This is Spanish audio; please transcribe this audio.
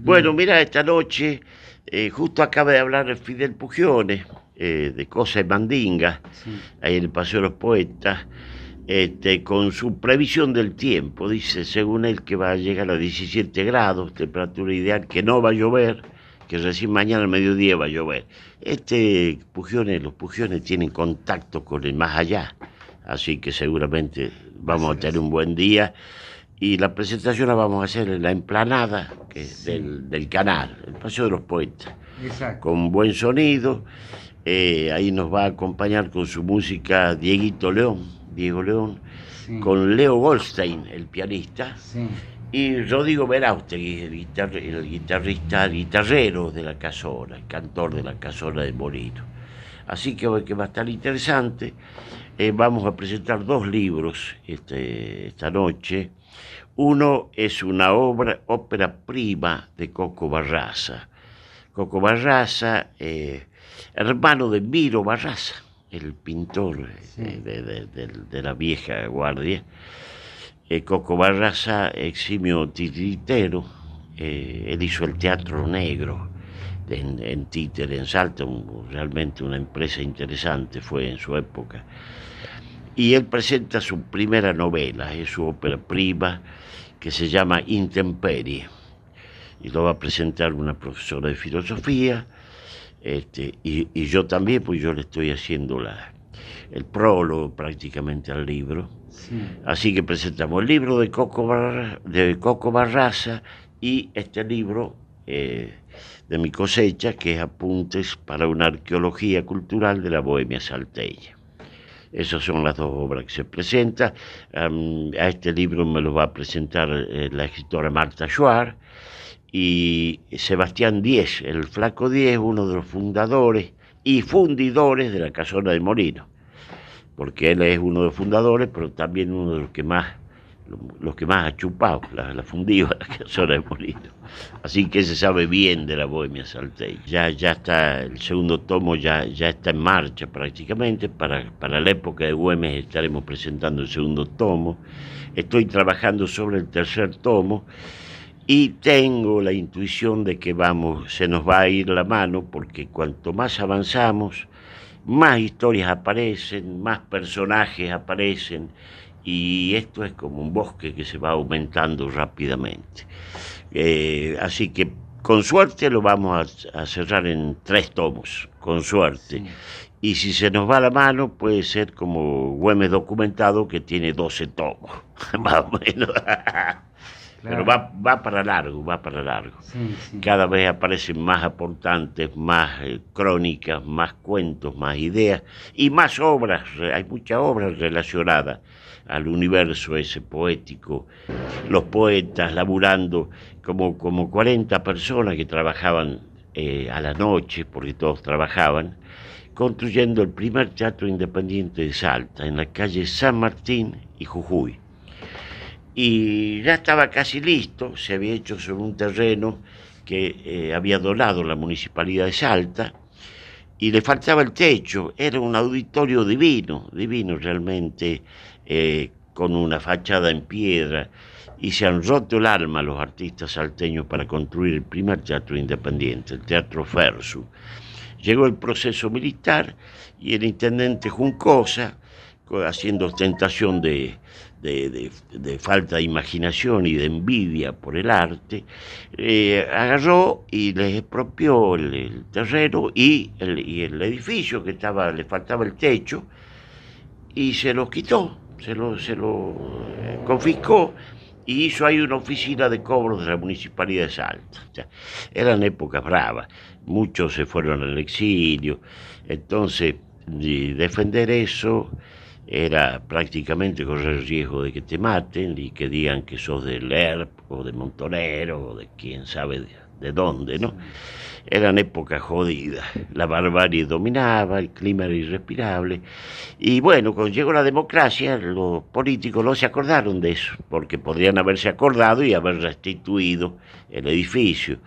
Bueno, mira, esta noche eh, justo acaba de hablar Fidel Pugiones eh, de Cosa y Mandinga, ahí en el Paseo de los Poetas, este, con su previsión del tiempo. Dice, según él, que va a llegar a 17 grados, temperatura ideal, que no va a llover, que recién mañana al mediodía va a llover. Este Pugiones, los Pugiones tienen contacto con el más allá, así que seguramente vamos a tener un buen día y la presentación la vamos a hacer en la emplanada que del, canal, el Paseo de los Poetas, con buen sonido. Eh, ahí nos va a acompañar con su música Dieguito León, Diego León, con Leo Goldstein, el pianista, y Rodrigo Veraustegui, el, el guitarrista, el guitarrero de la casona, el cantor de la casona de Morino. Así que, que va a estar interesante. Eh, vamos a presentar dos libros este, esta noche. Uno es una obra, ópera prima de Coco Barraza. Coco Barraza, eh, hermano de Miro Barraza, el pintor eh, de, la vieja guardia. Coco Barraza, eximio titiritero, él hizo el teatro negro en, en Títer, en Salta, realmente una empresa interesante fue en su época. Y él presenta su primera novela, es su ópera prima, que se llama Intemperie. Y lo va a presentar una profesora de filosofía, este, y, yo también, pues yo le estoy haciendo la, el prólogo prácticamente al libro. Así que presentamos el libro de Coco, de Coco Barraza y este libro eh, de mi cosecha, que es Apuntes para una arqueología cultural de la Bohemia salteña. Esas son las dos obras que se presentan. a este libro me lo va a presentar eh, la escritora Marta Schwarz y Sebastián Díez, el Flaco Díez, uno de los fundadores y fundidores de la Casona de Molino, porque él es uno de los fundadores, pero también uno de los que más los que más ha chupado, la, la fundiva, la casona de Molino. Así que se sabe bien de la bohemia salteña. Ya, ya está, el segundo tomo ya, ya está en marcha prácticamente. Para, para la época de Güemes estaremos presentando el segundo tomo. Estoy trabajando sobre el tercer tomo y tengo la intuición de que vamos, se nos va a ir la mano porque cuanto más avanzamos, más historias aparecen, más personajes aparecen y esto es como un bosque que se va aumentando rápidamente. Eh, así que con suerte lo vamos a, cerrar en tres tomos, con suerte. Y si se nos va la mano, puede ser como Güemes documentado que tiene 12 tomos, más o menos. Pero va, va para largo, va para largo. Cada vez aparecen más aportantes, más eh, crónicas, más cuentos, más ideas y más obras. Hay muchas obras relacionadas al universo ese poético. Los poetas laburando como, como 40 personas que trabajaban eh, a la noche, porque todos trabajaban, construyendo el primer teatro independiente de Salta, en la calle San Martín y Jujuy y ya estaba casi listo, se había hecho sobre un terreno que eh, había donado la municipalidad de Salta y le faltaba el techo, era un auditorio divino, divino realmente, eh, con una fachada en piedra y se han roto el alma los artistas salteños para construir el primer teatro independiente, el Teatro Fersu. Llegó el proceso militar y el intendente Juncosa, haciendo ostentación de, de, falta de imaginación y de envidia por el arte, eh, agarró y les expropió el, terreno y el, y el, edificio que estaba, le faltaba el techo, y se lo quitó, se lo, se lo eh, confiscó y hizo ahí una oficina de cobros de la municipalidad de Salta. eran épocas bravas, muchos se fueron al exilio, entonces defender eso era prácticamente correr el riesgo de que te maten y que digan que sos del ERP o de Montonero o de quién sabe de, dónde, ¿no? Eran épocas jodidas, la barbarie dominaba, el clima era irrespirable y bueno, cuando llegó la democracia los políticos no se acordaron de eso, porque podrían haberse acordado y haber restituido el edificio.